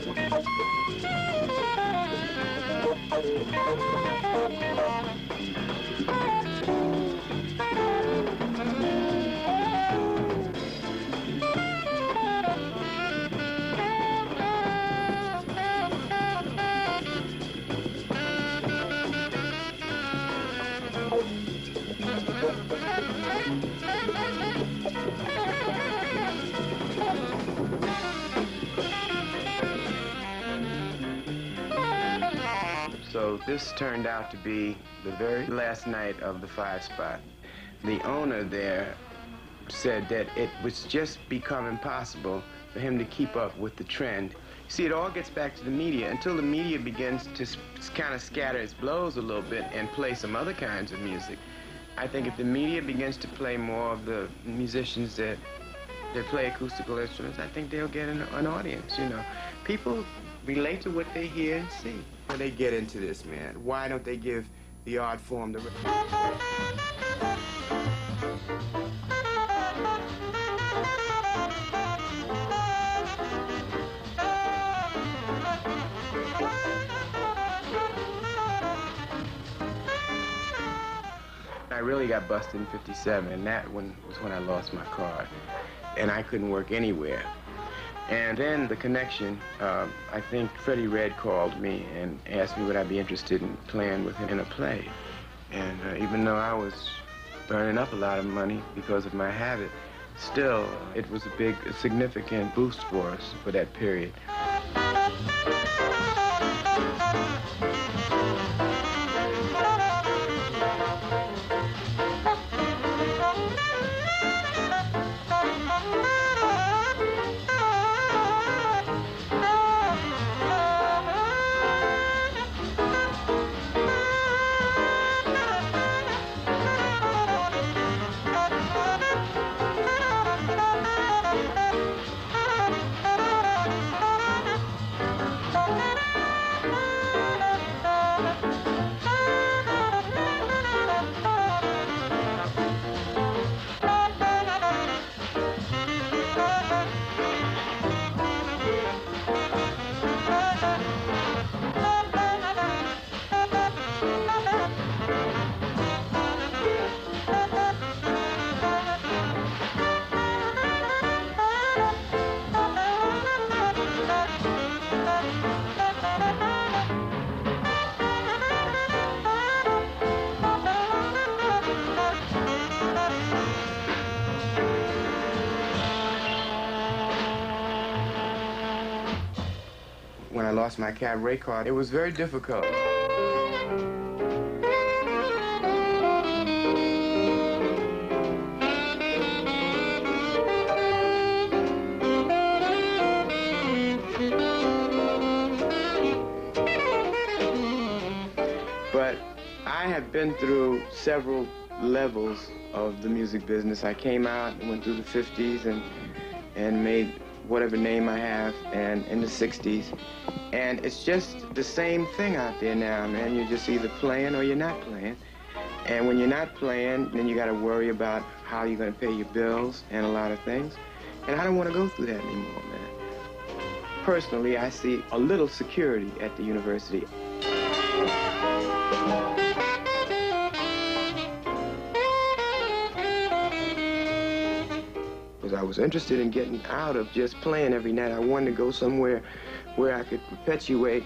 Thank you. So this turned out to be the very last night of the five spot. The owner there said that it was just become impossible for him to keep up with the trend. See, it all gets back to the media. Until the media begins to kind of scatter its blows a little bit and play some other kinds of music, I think if the media begins to play more of the musicians that that play acoustical instruments, I think they'll get an, an audience, you know. People relate to what they hear and see. When they get into this, man, why don't they give the art form the... I really got busted in 57, and that one was when I lost my car. And I couldn't work anywhere. And then the connection, uh, I think Freddie Redd called me and asked me would I be interested in playing with him in a play. And uh, even though I was burning up a lot of money because of my habit, still, it was a big, significant boost for us for that period. Lost my cabaret card, it was very difficult. But I have been through several levels of the music business. I came out and went through the 50s and and made whatever name I have, and in the 60s. And it's just the same thing out there now, man. You're just either playing or you're not playing. And when you're not playing, then you got to worry about how you're going to pay your bills and a lot of things. And I don't want to go through that anymore, man. Personally, I see a little security at the university. Because I was interested in getting out of just playing every night. I wanted to go somewhere where I could perpetuate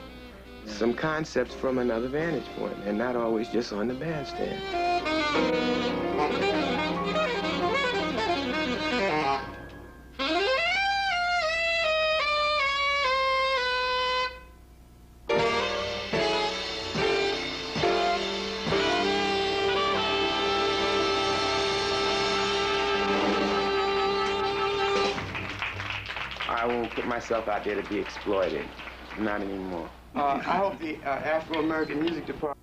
some concepts from another vantage point and not always just on the bandstand. I won't put myself out there to be exploited. Not anymore. Uh, I hope the uh, Afro-American Music Department